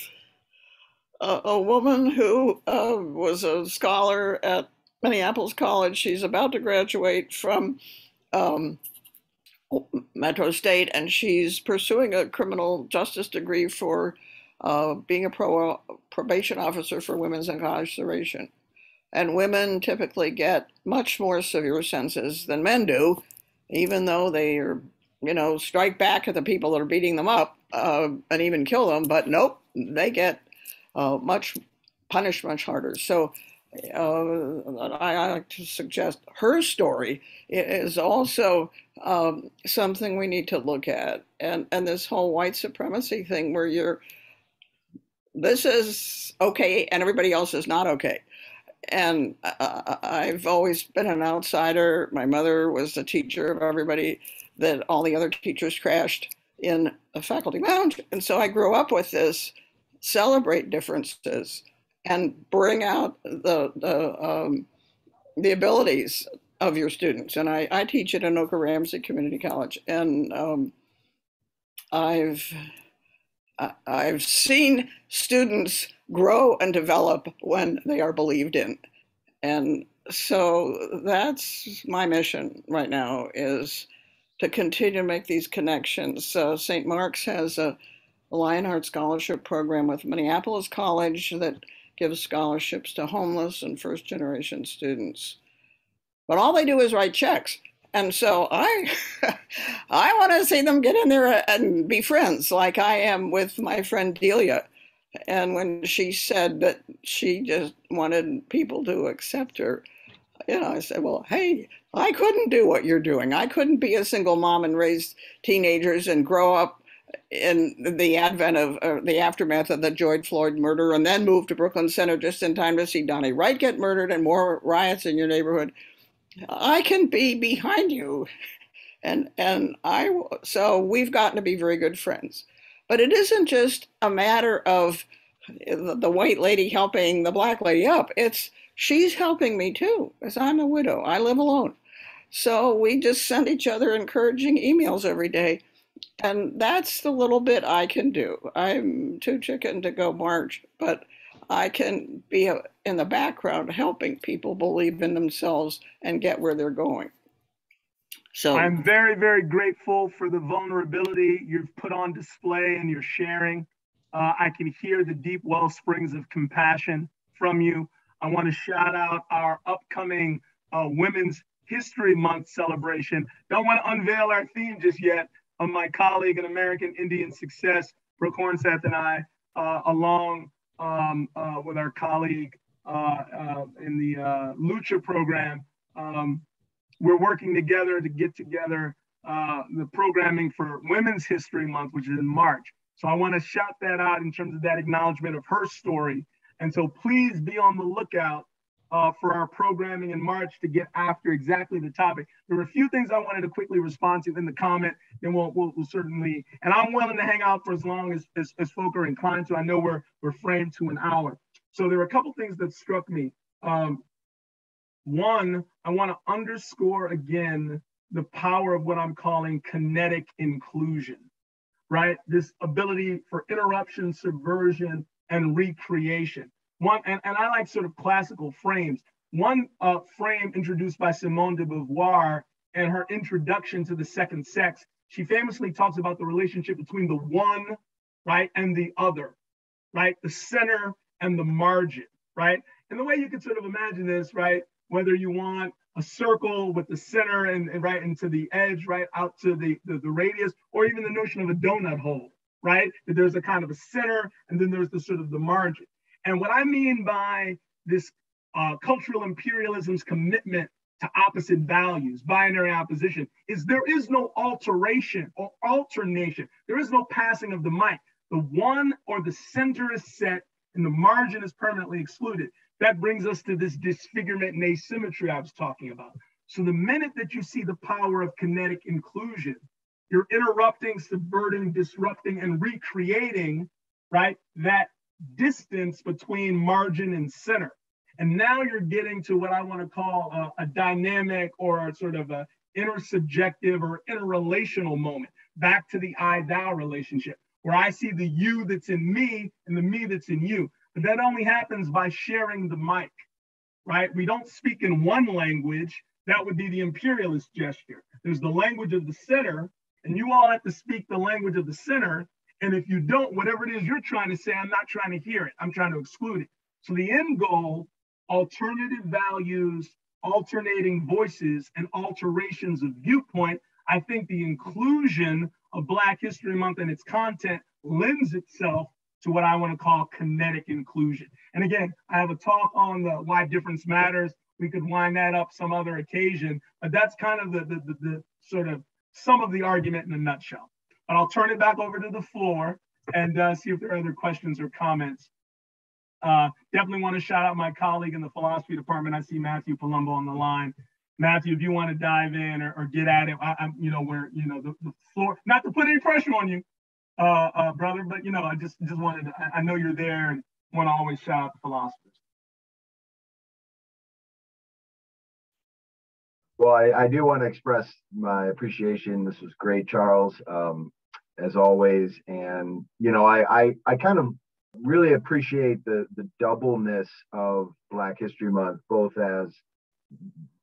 a, a woman who uh, was a scholar at Minneapolis College. She's about to graduate from um, Metro State, and she's pursuing a criminal justice degree for uh, being a pro, probation officer for women's incarceration. And women typically get much more severe sentences than men do, even though they are you know, strike back at the people that are beating them up uh, and even kill them. But nope, they get uh, much punished much harder. So uh, I, like to suggest her story is also um, something we need to look at. And, and this whole white supremacy thing where you're, this is okay and everybody else is not okay. And uh, I've always been an outsider. My mother was the teacher of everybody that all the other teachers crashed in a faculty lounge. And so I grew up with this celebrate differences and bring out the, the, um, the abilities of your students. And I, I teach at Anoka Ramsey Community College. And um, I've, I've seen students grow and develop when they are believed in. And so that's my mission right now is to continue to make these connections. Uh, St. Mark's has a, Lionheart Scholarship Program with Minneapolis College that gives scholarships to homeless and first generation students. But all they do is write checks. And so I (laughs) I want to see them get in there and be friends like I am with my friend Delia. And when she said that she just wanted people to accept her, you know, I said, well, hey, I couldn't do what you're doing. I couldn't be a single mom and raise teenagers and grow up in the advent of uh, the aftermath of the George Floyd murder and then moved to Brooklyn Center just in time to see Daunte Wright get murdered and more riots in your neighborhood. I can be behind you. And, and I, so we've gotten to be very good friends. But it isn't just a matter of the white lady helping the black lady up. It's she's helping me too, because I'm a widow. I live alone. So we just send each other encouraging emails every day. And that's the little bit I can do. I'm too chicken to go march, but I can be in the background helping people believe in themselves and get where they're going. So I'm very, very grateful for the vulnerability you've put on display and your sharing. Uh, I can hear the deep well springs of compassion from you. I want to shout out our upcoming uh, Women's History Month celebration. Don't want to unveil our theme just yet. Uh, my colleague in American Indian Success, Brooke Hornseth, and I, uh, along um, uh, with our colleague uh, uh, in the uh, Lucha program. Um, we're working together to get together the programming for Women's History Month, which is in March. So I want to shout that out in terms of that acknowledgement of her story. And so please be on the lookout uh, for our programming in March to get after exactly the topic. There were a few things I wanted to quickly respond to in the comment, then we'll, we'll, we'll, certainly, and I'm willing to hang out for as long as, as, as folk are inclined to. I know we're, we're framed to an hour. So there were a couple things that struck me. Um, one, I want to underscore again the power of what I'm calling kinetic inclusion, right? This ability for interruption, subversion, and recreation. One, and, and I like sort of classical frames. One uh, frame introduced by Simone de Beauvoir and her introduction to the second sex, she famously talks about the relationship between the one, right, and the other, right, the center and the margin, right? And the way you can sort of imagine this, right, whether you want a circle with the center and, and right into the edge, right, out to the, the, the radius, or even the notion of a donut hole, right? That there's a kind of a center and then there's the sort of the margin. And what I mean by this uh, cultural imperialism's commitment to opposite values, binary opposition, is there is no alteration or alternation. There is no passing of the mic. The one or the center is set and the margin is permanently excluded. That brings us to this disfigurement and asymmetry I was talking about. So the minute that you see the power of kinetic inclusion, you're interrupting, subverting, disrupting, and recreating, right, that distance between margin and center. And now you're getting to what I want to call a, a dynamic or a sort of a intersubjective or interrelational moment, back to the I thou relationship, where I see the you that's in me and the me that's in you. But that only happens by sharing the mic, right? We don't speak in one language. That would be the imperialist gesture. There's the language of the center, and you all have to speak the language of the center and if you don't, whatever it is you're trying to say, I'm not trying to hear it. I'm trying to exclude it. So the end goal, alternative values, alternating voices, and alterations of viewpoint. I think the inclusion of Black History Month and its content lends itself to what I want to call kinetic inclusion. And again, I have a talk on the why difference matters. We could wind that up some other occasion, but that's kind of the, the, the, the sort of some of the argument in a nutshell. But I'll turn it back over to the floor and uh, see if there are other questions or comments. Uh, definitely want to shout out my colleague in the philosophy department. I see Matthew Palumbo on the line. Matthew, if you want to dive in or, or get at it, I, am you know, where, you know, the, the, floor, not to put any pressure on you, uh, uh, brother, but, you know, I just, just wanted to, I, I know you're there and want to always shout out the philosophers. Well, I, I, do want to express my appreciation. This was great, Charles. Um, as always. And you know, I I, I kind of really appreciate the the doubleness of Black History Month, both as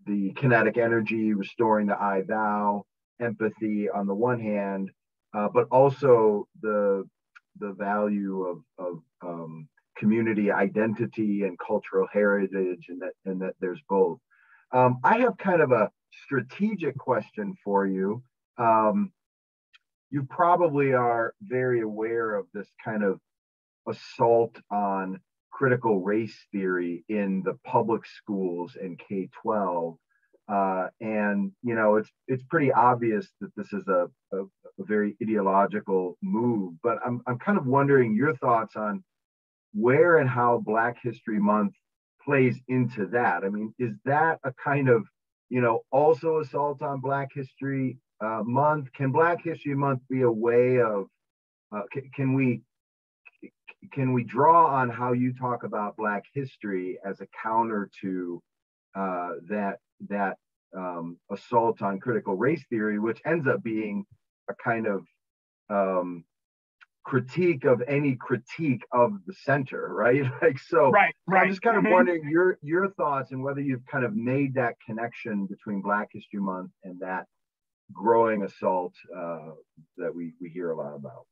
the kinetic energy, restoring the I thou, empathy on the one hand, uh, but also the the value of, of um, community identity and cultural heritage and that and that there's both. Um, I have kind of a strategic question for you. Um, you probably are very aware of this kind of assault on critical race theory in the public schools and K-12. Uh, and you know it's it's pretty obvious that this is a, a, a, very ideological move. But I'm I'm kind of wondering your thoughts on where and how Black History Month plays into that. I mean, is that a kind of you know also assault on Black History uh, Month? Can Black History Month be a way of uh, can, can we can we draw on how you talk about Black history as a counter to uh, that that um, assault on critical race theory, which ends up being a kind of um, critique of any critique of the center, right? (laughs) Like so. Right. Right. I'm just kind of mm-hmm. wondering your your thoughts and whether you've kind of made that connection between Black History Month and that growing assault uh, that we we hear a lot about.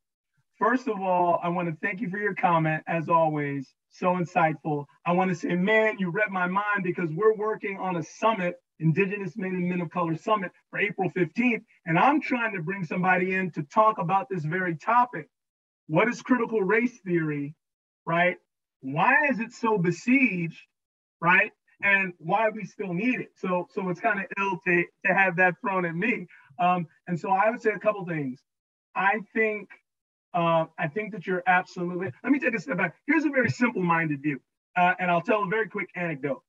First of all, I want to thank you for your comment, as always. So insightful. I want to say, man, you read my mind because we're working on a summit, Indigenous Men and Men of Color Summit for April 15th. And I'm trying to bring somebody in to talk about this very topic. What is critical race theory, right? Why is it so besieged, right? And why we still need it. So, so it's kind of ill to, to have that thrown at me. Um, and so I would say a couple things. I think uh, I think that you're absolutely. Let me take a step back. Here's a very simple-minded view, uh, and I'll tell a very quick anecdote.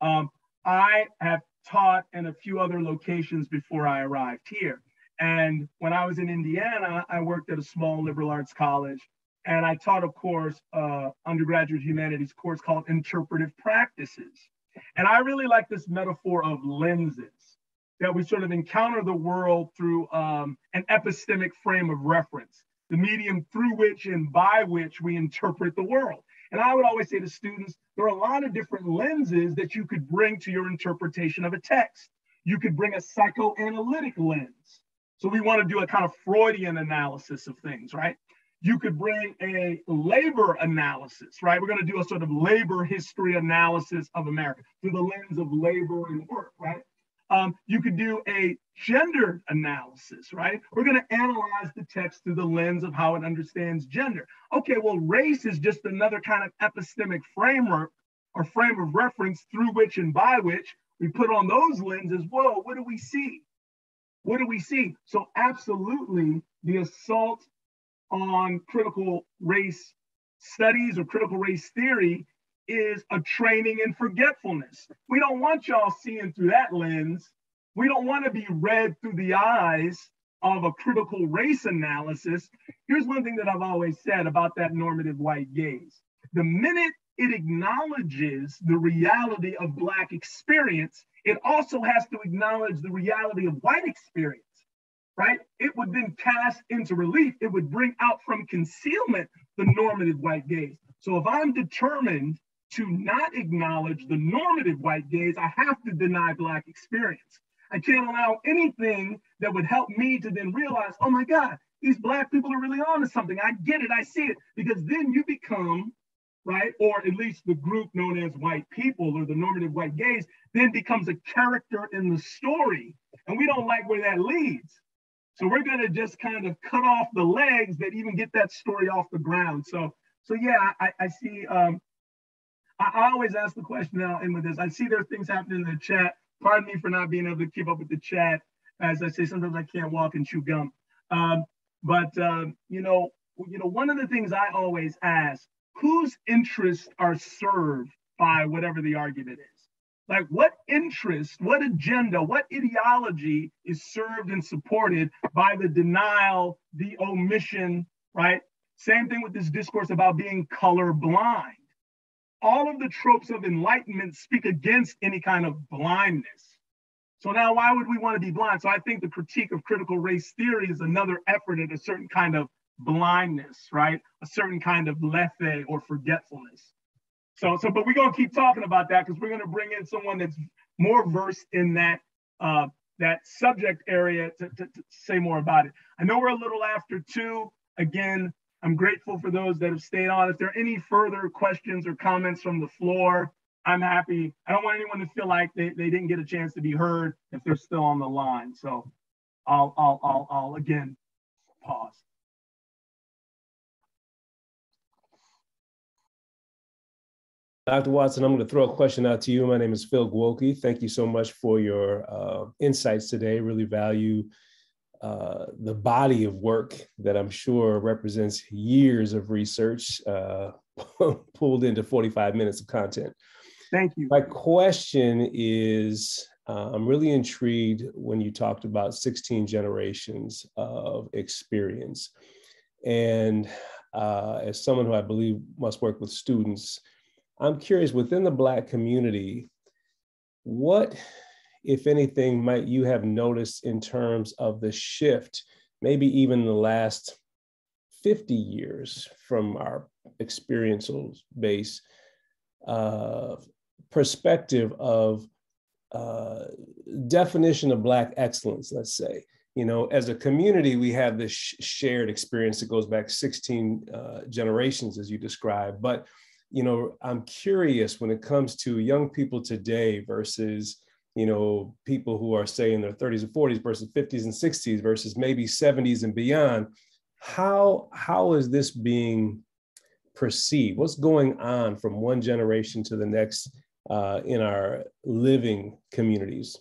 Um, I have taught in a few other locations before I arrived here. And when I was in Indiana, I worked at a small liberal arts college. And I taught a course, uh, undergraduate humanities course called Interpretive Practices. And I really like this metaphor of lenses, that we sort of encounter the world through um, an epistemic frame of reference the medium through which and by which we interpret the world. And I would always say to students, there are a lot of different lenses that you could bring to your interpretation of a text. You could bring a psychoanalytic lens. So we want to do a kind of Freudian analysis of things, right? You could bring a labor analysis, right? We're going to do a sort of labor history analysis of America through the lens of labor and work, right? Um, you could do a gender analysis, right? We're going to analyze the text through the lens of how it understands gender. Okay, well, race is just another kind of epistemic framework or frame of reference through which and by which we put on those lenses. Whoa, what do we see? What do we see? So, absolutely, the assault on critical race studies or critical race theory is a training in forgetfulness. We don't want y'all seeing through that lens. We don't want to be read through the eyes of a critical race analysis. Here's one thing that I've always said about that normative white gaze. The minute it acknowledges the reality of Black experience, it also has to acknowledge the reality of white experience, right? It would then cast into relief, it would bring out from concealment the normative white gaze. So if I'm determined to not acknowledge the normative white gaze, I have to deny Black experience. I can't allow anything that would help me to then realize, oh my God, these Black people are really on to something. I get it, I see it. Because then you become, right, or at least the group known as white people or the normative white gaze, then becomes a character in the story. And we don't like where that leads. So we're going to just kind of cut off the legs that even get that story off the ground. So, so yeah, I, I see um, I, always ask the question now, and with this, I see there are things happening in the chat. Pardon me for not being able to keep up with the chat. As I say, sometimes I can't walk and chew gum. Um, but um, you know, you know, one of the things I always ask: whose interests are served by whatever the argument is? Like, what interest, what agenda, what ideology is served and supported by the denial, the omission, right? Same thing with this discourse about being color blind all of the tropes of enlightenment speak against any kind of blindness. So now, why would we want to be blind? So I think the critique of critical race theory is another effort at a certain kind of blindness, right? A certain kind of lethe or forgetfulness. So, so, but we're gonna keep talking about that because we're gonna bring in someone that's more versed in that uh, that subject area to, to, to say more about it. I know we're a little after two. Again, I'm grateful for those that have stayed on. If there are any further questions or comments from the floor, I'm happy. I don't want anyone to feel like they, they didn't get a chance to be heard if they're still on the line. So I'll, I'll, I'll, I'll again pause. Dr. Watson, I'm going to throw a question out to you. My name is Phil Gwolke. Thank you so much for your uh, insights today. Really value uh, the body of work that I'm sure represents years of research uh, (laughs) pulled into 45 minutes of content. Thank you. My question is uh, I'm really intrigued when you talked about 16 generations of experience. And uh, as someone who I believe must work with students, I'm curious within the Black community, what, if anything, might you have noticed in terms of the shift, maybe even the last 50 years from our experiential base uh, perspective of uh, definition of Black excellence, let's say. You know, as a community, we have this sh- shared experience that goes back 16 uh, generations, as you described. But you know, I'm curious when it comes to young people today versus, you know, people who are say in their 30s and 40s versus 50s and 60s versus maybe 70s and beyond. How how is this being perceived? What's going on from one generation to the next uh, in our living communities?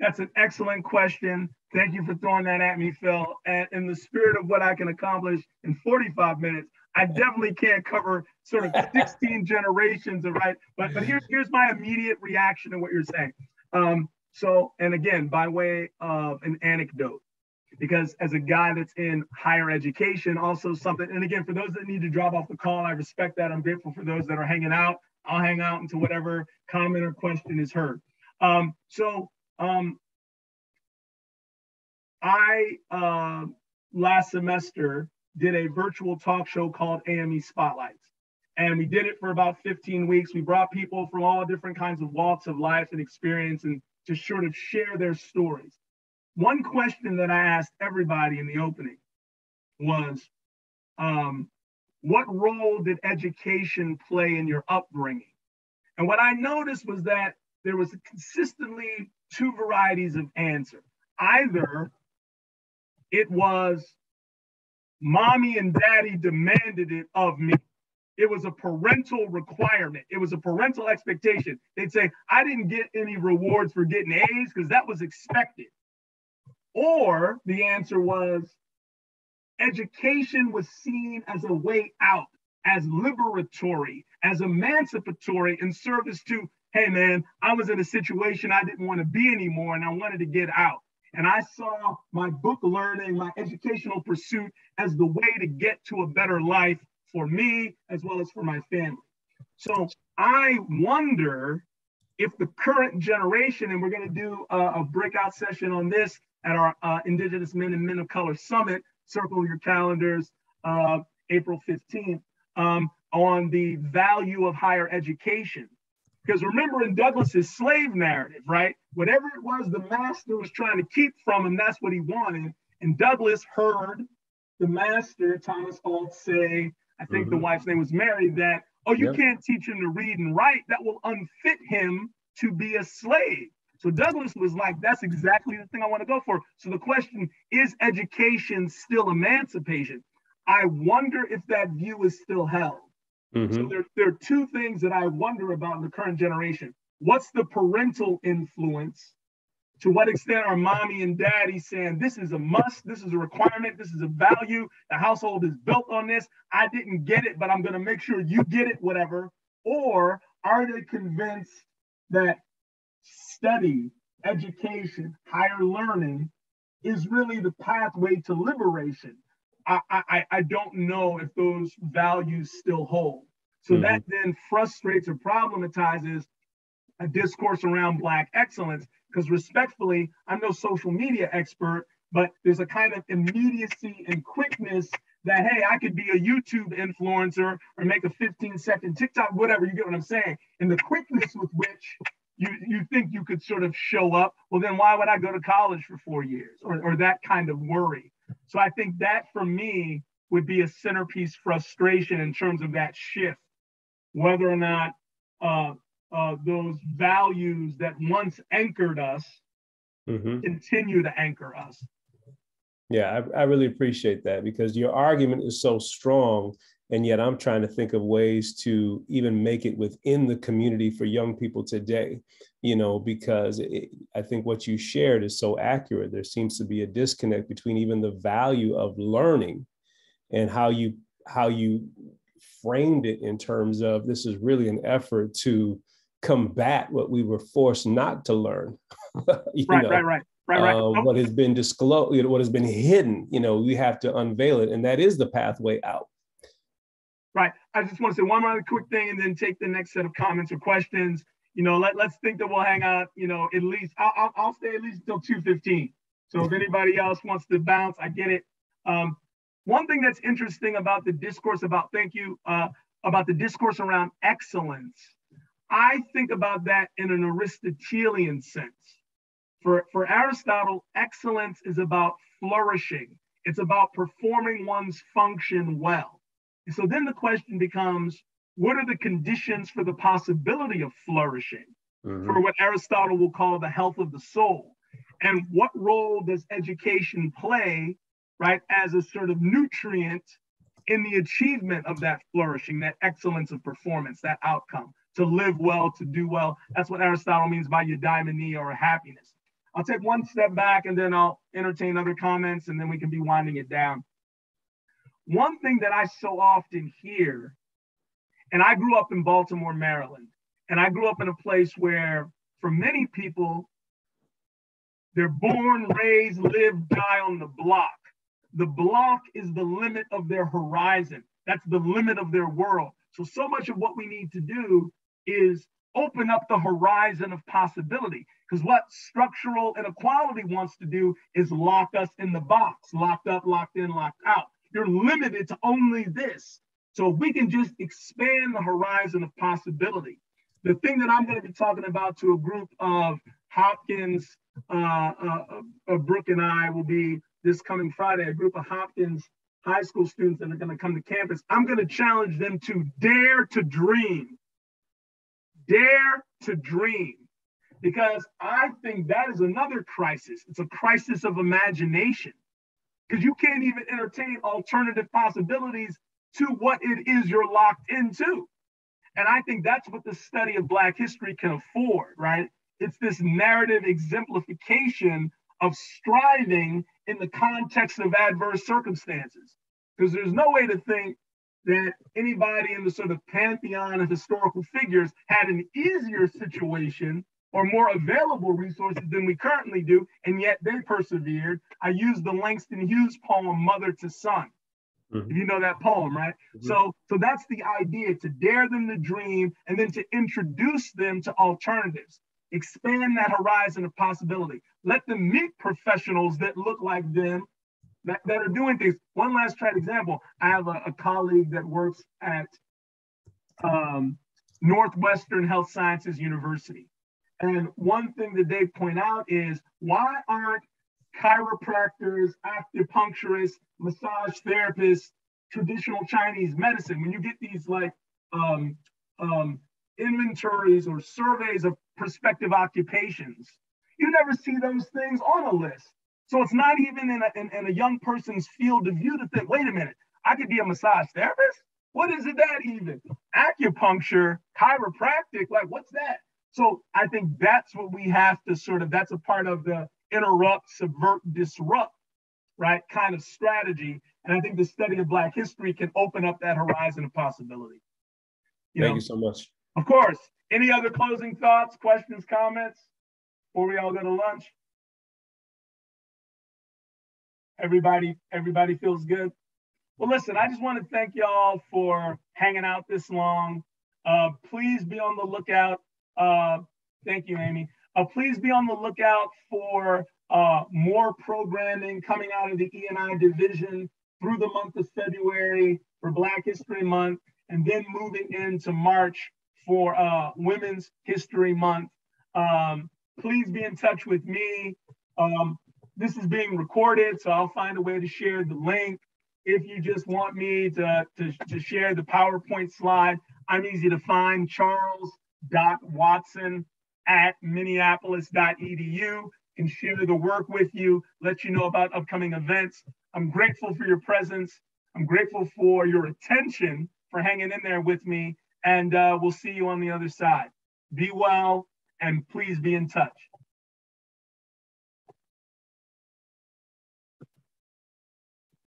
That's an excellent question. Thank you for throwing that at me, Phil. And in the spirit of what I can accomplish in 45 minutes, I definitely can't cover sort of 16 (laughs) generations of right. But but here's here's my immediate reaction to what you're saying. Um, so and again, by way of an anecdote, because as a guy that's in higher education, also something, and again, for those that need to drop off the call, I respect that. I'm grateful for those that are hanging out. I'll hang out until whatever comment or question is heard. Um, so um, I uh, last semester did a virtual talk show called AME Spotlights. And we did it for about 15 weeks. We brought people from all different kinds of walks of life and experience and to sort of share their stories. One question that I asked everybody in the opening was um, What role did education play in your upbringing? And what I noticed was that there was consistently two varieties of answer. Either it was mommy and daddy demanded it of me. It was a parental requirement. It was a parental expectation. They'd say, I didn't get any rewards for getting A's because that was expected. Or the answer was education was seen as a way out, as liberatory, as emancipatory in service to, hey man, I was in a situation I didn't want to be anymore and I wanted to get out. And I saw my book learning, my educational pursuit as the way to get to a better life for me as well as for my family. So I wonder if the current generation, and we're going to do a, a, breakout session on this at our uh, Indigenous Men and Men of Color Summit, circle your calendars, uh, April 15th, um, on the value of higher education. Because remember in Douglass's slave narrative, right? Whatever it was the master was trying to keep from him, that's what he wanted. And Douglass heard the master, Thomas Auld, say, I think mm-hmm. the wife's name was Mary, that, oh, you yep. can't teach him to read and write. That will unfit him to be a slave. So Douglas was like, that's exactly the thing I want to go for. So the question is education still emancipation? I wonder if that view is still held. Mm-hmm. So there, there are two things that I wonder about in the current generation. What's the parental influence? To what extent are mommy and daddy saying this is a must, this is a requirement, this is a value, the household is built on this. I didn't get it, but I'm going to make sure you get it, whatever. Or are they convinced that study, education, higher learning is really the pathway to liberation? I, I, I don't know if those values still hold. So mm-hmm. that then frustrates or problematizes a discourse around Black excellence. Because respectfully, I'm no social media expert, but there's a kind of immediacy and quickness that, hey, I could be a YouTube influencer or make a 15 second TikTok, whatever, you get what I'm saying. And the quickness with which you, you think you could sort of show up, well, then why would I go to college for four years or, or that kind of worry? So I think that for me would be a centerpiece frustration in terms of that shift, whether or not uh, uh, those values that once anchored us mm-hmm. continue to anchor us. Yeah, I, I really appreciate that because your argument is so strong and yet i'm trying to think of ways to even make it within the community for young people today you know because it, i think what you shared is so accurate. There seems to be a disconnect between even the value of learning and how you how you framed it in terms of this is really an effort to combat what we were forced not to learn (laughs) right, know? right right. Right right. Uh, what has been disclosed what has been hidden you know we have to unveil it. And that is the pathway out right. I just want to say one more quick thing and then take the next set of comments or questions. You know let, let's think that we'll hang out you know at least i'll, I'll, I'll stay at least until 2.15 so if anybody else wants to bounce i get it. Um, one thing that's interesting about the discourse about thank you uh, about the discourse around excellence i think about that in an aristotelian sense. For, for Aristotle, excellence is about flourishing. It's about performing one's function well. And so then the question becomes, what are the conditions for the possibility of flourishing mm-hmm. for what Aristotle will call the health of the soul? And what role does education play, right, as a sort of nutrient in the achievement of that flourishing, that excellence of performance, that outcome, to live well, to do well? That's what Aristotle means by eudaimonia or happiness. I'll take one step back and then I'll entertain other comments and then we can be winding it down. One thing that I so often hear, and I grew up in Baltimore, Maryland, and I grew up in a place where, for many people, they're born, raised, live, die on the block. The block is the limit of their horizon. That's the limit of their world. So, so much of what we need to do is open up the horizon of possibility. Because what structural inequality wants to do is lock us in the box, locked up, locked in, locked out. You're limited to only this. So if we can just expand the horizon of possibility. The thing that I'm going to be talking about to a group of Hopkins, uh, uh, uh, Brooke and I will be this coming Friday, a group of Hopkins high school students that are going to come to campus. I'm going to challenge them to dare to dream. Dare to dream because I think that is another crisis. It's a crisis of imagination because you can't even entertain alternative possibilities to what it is you're locked into. And I think that's what the study of Black history can afford, right? It's this narrative exemplification of striving in the context of adverse circumstances. Because there's no way to think that anybody in the sort of pantheon of historical figures had an easier situation or more available resources than we currently do, and yet they persevered. I used the Langston Hughes poem, Mother to Son. Mm-hmm. You know that poem, right? Mm-hmm. So, so that's the idea to dare them to dream and then to introduce them to alternatives, expand that horizon of possibility. Let them meet professionals that look like them that, that are doing things. One last trite example I have a, a colleague that works at um, Northwestern Health Sciences University. And one thing that they point out is why aren't chiropractors, acupuncturists, massage therapists, traditional Chinese medicine, when you get these like um, um, inventories or surveys of prospective occupations, you never see those things on a list. So it's not even in a, in, in a young person's field of view to think, wait a minute, I could be a massage therapist? What is it that even? Acupuncture, chiropractic, like what's that? So I think that's what we have to sort of, that's a part of the interrupt, subvert, disrupt, right, kind of strategy. And I think the study of Black history can open up that horizon of possibility. You Thank know? you so much. Of course. Any other closing thoughts, questions, comments before we all go to lunch? Everybody, everybody feels good. Well, listen, I just want to thank y'all for hanging out this long. Uh, please be on the lookout uh, thank you, Amy. Uh, please be on the lookout for uh, more programming coming out of the E&I division through the month of February for Black History Month, and then moving into March for uh, Women's History Month. Um, please be in touch with me. Um, this is being recorded, so I'll find a way to share the link. if you just want me to, to, to share the PowerPoint slide, I'm easy to find, charles.watson at minneapolis.edu. Can share the work with you, let you know about upcoming events. I'm grateful for your presence. I'm grateful for your attention, for hanging in there with me, and uh, we'll see you on the other side. Be well, and please be in touch.